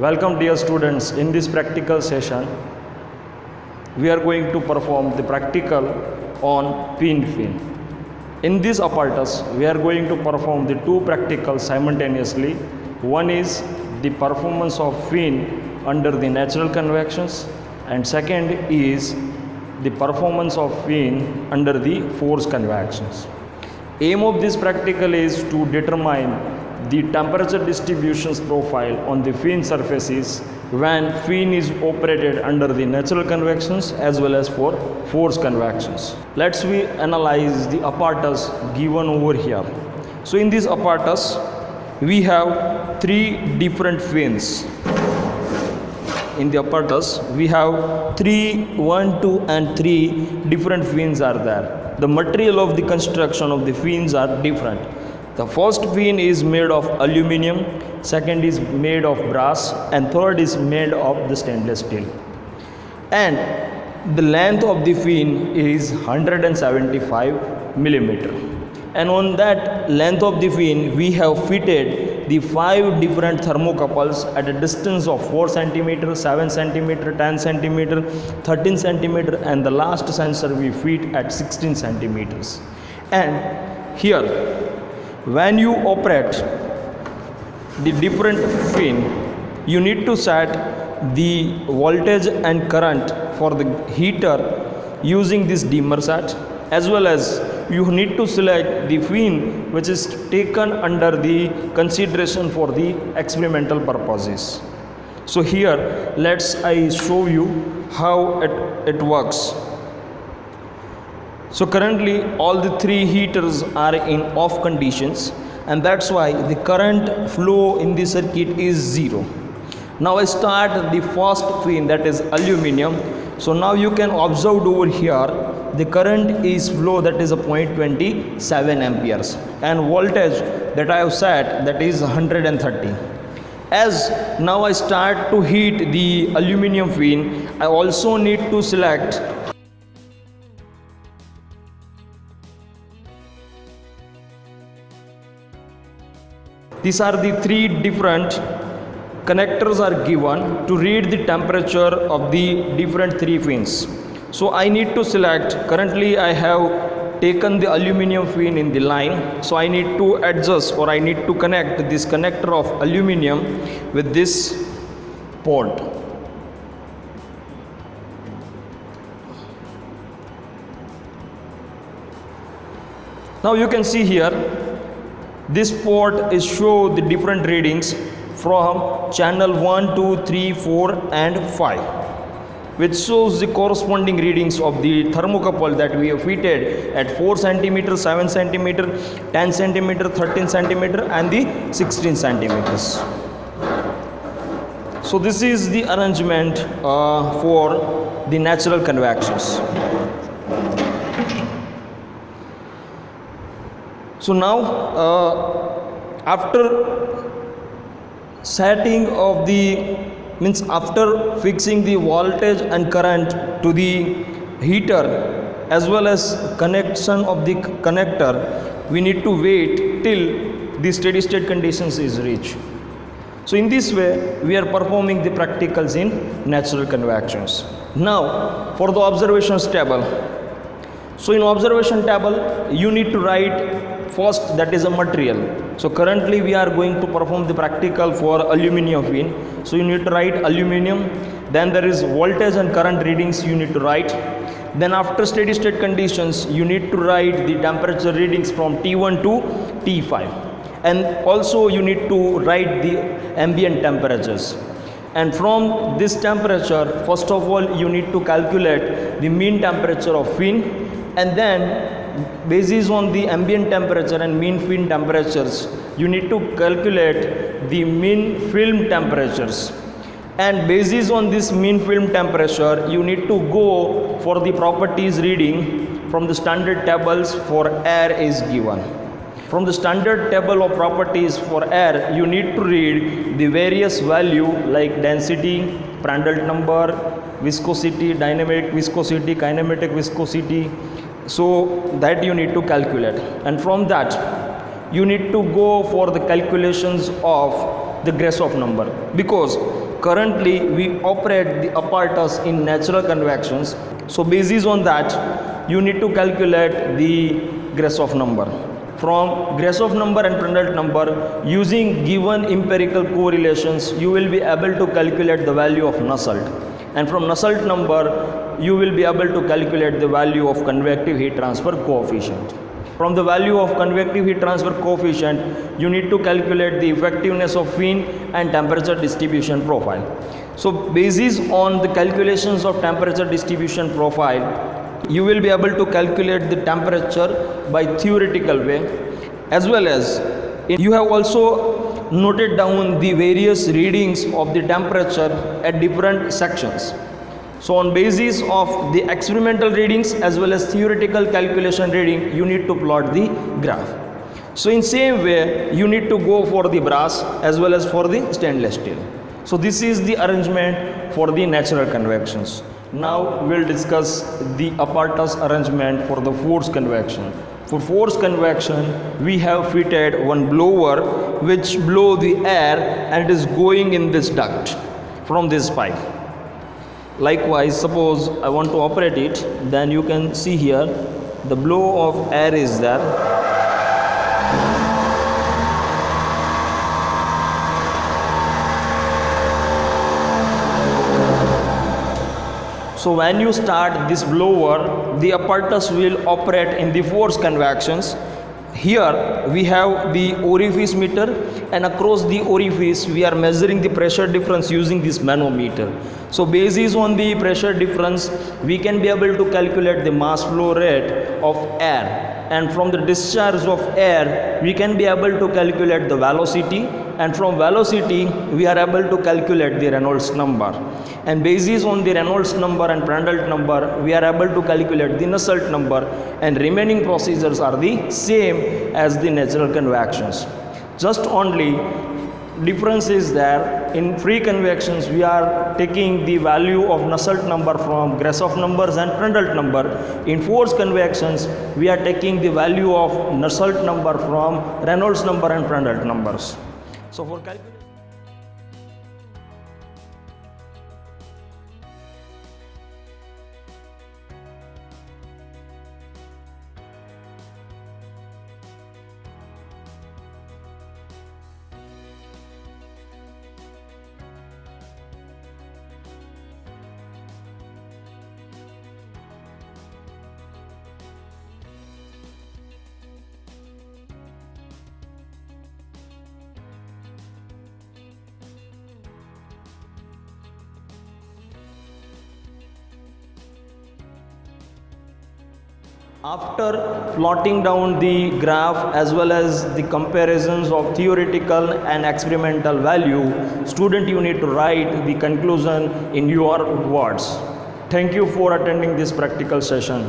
Welcome dear students. In this practical session, we are going to perform the practical on pin fin. In this apparatus, we are going to perform the two practicals simultaneously. One is the performance of fin under the natural convections and second is the performance of fin under the force convections. Aim of this practical is to determine the temperature distributions profile on the fin surfaces when fin is operated under the natural convections as well as for force convections. Let's we analyze the apparatus given over here. So in this apparatus we have three different fins. In the apparatus we have three, one, two and three different fins are there. The material of the construction of the fins are different the first fin is made of aluminum, second is made of brass and third is made of the stainless steel. And the length of the fin is 175 millimeter. And on that length of the fin we have fitted the five different thermocouples at a distance of 4 centimeter, 7 centimeter, 10 centimeter, 13 centimeter and the last sensor we fit at 16 centimeters. And here when you operate the different fin you need to set the voltage and current for the heater using this dimmer set. As well as you need to select the fin which is taken under the consideration for the experimental purposes. So here let's i show you how it, it works so currently all the three heaters are in off conditions and that's why the current flow in the circuit is zero. Now I start the first fin that is aluminum. So now you can observe over here the current is flow that is a 0.27 amperes and voltage that I have set that is 130 as now I start to heat the aluminum fin I also need to select These are the three different connectors are given to read the temperature of the different three fins. So I need to select, currently I have taken the aluminum fin in the line. So I need to adjust or I need to connect this connector of aluminum with this port. Now you can see here this port is show the different readings from channel 1 2 3 4 and 5 which shows the corresponding readings of the thermocouple that we have fitted at 4 centimeter 7 centimeter 10 centimeter 13 centimeter and the 16 centimeters. So this is the arrangement uh, for the natural convections so now uh, after setting of the means after fixing the voltage and current to the heater as well as connection of the connector we need to wait till the steady state conditions is reached. So in this way we are performing the practicals in natural convections. Now for the observations table so in observation table you need to write first that is a material. So currently we are going to perform the practical for aluminum fin so you need to write aluminum then there is voltage and current readings you need to write. Then after steady state conditions you need to write the temperature readings from T1 to T5 and also you need to write the ambient temperatures. And from this temperature first of all you need to calculate the mean temperature of fin and then basis on the ambient temperature and mean film temperatures you need to calculate the mean film temperatures. And basis on this mean film temperature you need to go for the properties reading from the standard tables for air is given from the standard table of properties for air you need to read the various value like density Prandtl number viscosity dynamic viscosity kinematic viscosity. So that you need to calculate. And from that you need to go for the calculations of the Grashof number. Because currently we operate the apparatus in natural convections. So basis on that you need to calculate the Grashof number from Grashof number and Prandtl number using given empirical correlations you will be able to calculate the value of Nusselt and from Nusselt number you will be able to calculate the value of convective heat transfer coefficient from the value of convective heat transfer coefficient, you need to calculate the effectiveness of fin and temperature distribution profile. So basis on the calculations of temperature distribution profile, you will be able to calculate the temperature by theoretical way as well as you have also noted down the various readings of the temperature at different sections. So on basis of the experimental readings as well as theoretical calculation reading, you need to plot the graph. So in same way, you need to go for the brass as well as for the stainless steel. So this is the arrangement for the natural convections. Now we'll discuss the apparatus arrangement for the forced convection. For forced convection, we have fitted one blower which blow the air and it is going in this duct from this pipe likewise suppose I want to operate it then you can see here the blow of air is there so when you start this blower the apparatus will operate in the force convections. Here we have the orifice meter and across the orifice we are measuring the pressure difference using this manometer. So basis on the pressure difference we can be able to calculate the mass flow rate of air. And from the discharge of air we can be able to calculate the velocity and from velocity we are able to calculate the Reynolds number. And basis on the Reynolds number and Prandtl number we are able to calculate the Nusselt number. And remaining procedures are the same as the natural convections. Just only difference is there. In free convections we are taking the value of Nusselt number from Grashof numbers and Prandtl number. In forced convections we are taking the value of Nusselt number from Reynolds number and Prandtl numbers so for calculation after plotting down the graph as well as the comparisons of theoretical and experimental value student you need to write the conclusion in your words. Thank you for attending this practical session